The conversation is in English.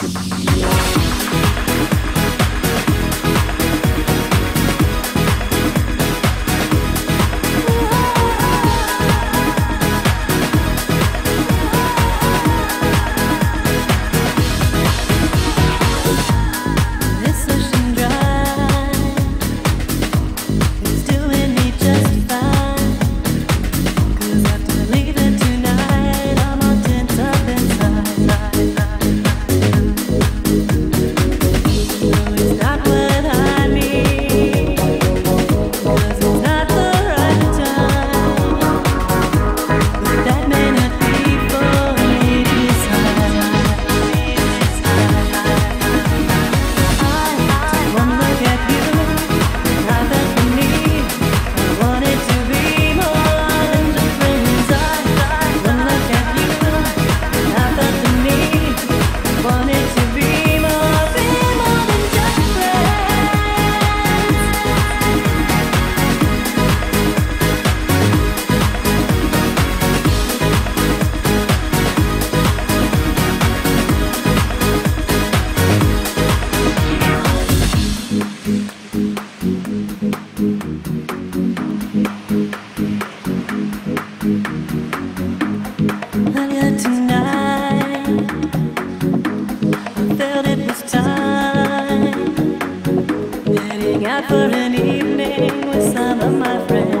Yeah. time. Heading out for an evening with some of my friends.